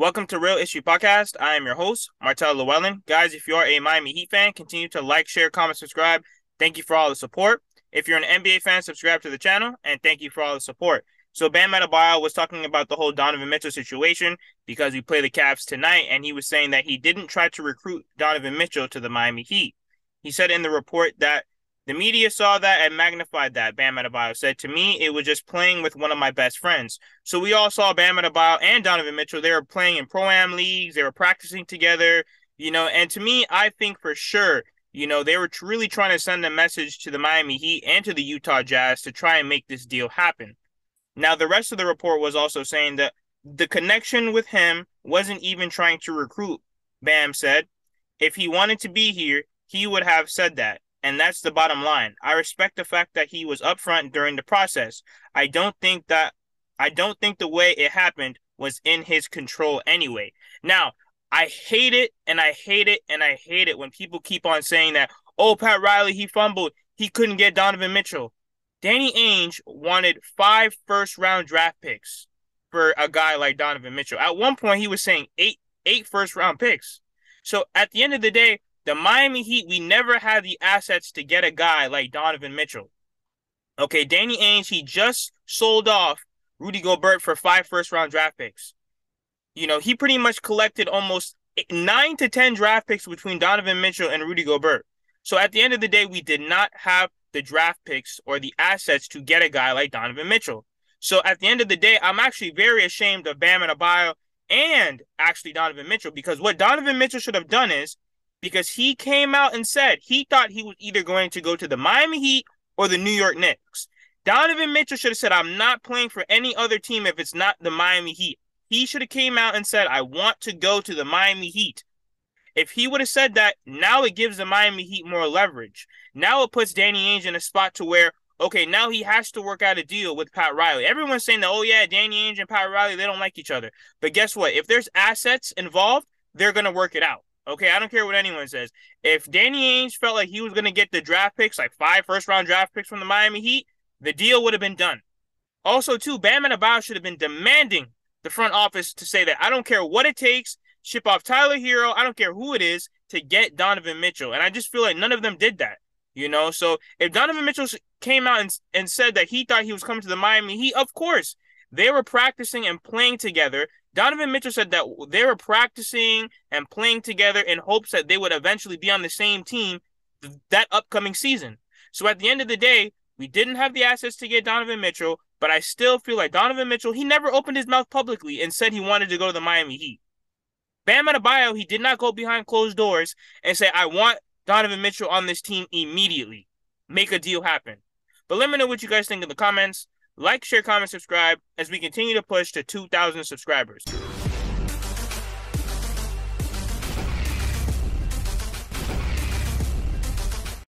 Welcome to Real Issue Podcast. I am your host, Martel Llewellyn. Guys, if you are a Miami Heat fan, continue to like, share, comment, subscribe. Thank you for all the support. If you're an NBA fan, subscribe to the channel, and thank you for all the support. So Bam Adebayo was talking about the whole Donovan Mitchell situation because we play the Cavs tonight, and he was saying that he didn't try to recruit Donovan Mitchell to the Miami Heat. He said in the report that the media saw that and magnified that. Bam Adebayo said to me, it was just playing with one of my best friends. So we all saw Bam Adebayo and Donovan Mitchell. They were playing in pro am leagues. They were practicing together. You know, and to me, I think for sure, you know, they were really trying to send a message to the Miami Heat and to the Utah Jazz to try and make this deal happen. Now, the rest of the report was also saying that the connection with him wasn't even trying to recruit, Bam said. If he wanted to be here, he would have said that. And that's the bottom line. I respect the fact that he was upfront during the process. I don't think that I don't think the way it happened was in his control anyway. Now, I hate it and I hate it and I hate it when people keep on saying that, oh, Pat Riley, he fumbled. He couldn't get Donovan Mitchell. Danny Ainge wanted five first round draft picks for a guy like Donovan Mitchell. At one point, he was saying eight eight first round picks. So at the end of the day, the Miami Heat, we never had the assets to get a guy like Donovan Mitchell. Okay, Danny Ainge, he just sold off Rudy Gobert for five first round draft picks. You know, he pretty much collected almost nine to 10 draft picks between Donovan Mitchell and Rudy Gobert. So at the end of the day, we did not have the draft picks or the assets to get a guy like Donovan Mitchell. So at the end of the day, I'm actually very ashamed of Bam Adebayo and actually Donovan Mitchell because what Donovan Mitchell should have done is because he came out and said he thought he was either going to go to the Miami Heat or the New York Knicks. Donovan Mitchell should have said, I'm not playing for any other team if it's not the Miami Heat. He should have came out and said, I want to go to the Miami Heat. If he would have said that, now it gives the Miami Heat more leverage. Now it puts Danny Ainge in a spot to where, okay, now he has to work out a deal with Pat Riley. Everyone's saying that, oh yeah, Danny Ainge and Pat Riley, they don't like each other. But guess what? If there's assets involved, they're gonna work it out. Okay, I don't care what anyone says. If Danny Ainge felt like he was gonna get the draft picks, like five first round draft picks from the Miami Heat, the deal would have been done. Also, too, Bam and Adebayo should have been demanding the front office to say that I don't care what it takes, ship off Tyler Herro, I don't care who it is, to get Donovan Mitchell. And I just feel like none of them did that. You know, so if Donovan Mitchell came out and, and said that he thought he was coming to the Miami Heat, of course, they were practicing and playing together. Donovan Mitchell said that they were practicing and playing together in hopes that they would eventually be on the same team that upcoming season. So at the end of the day, we didn't have the assets to get Donovan Mitchell, but I still feel like Donovan Mitchell, he never opened his mouth publicly and said he wanted to go to the Miami Heat. Bam Adebayo, he did not go behind closed doors and say, I want Donovan Mitchell on this team immediately. Make a deal happen. But let me know what you guys think in the comments. Like, share, comment, subscribe as we continue to push to 2,000 subscribers.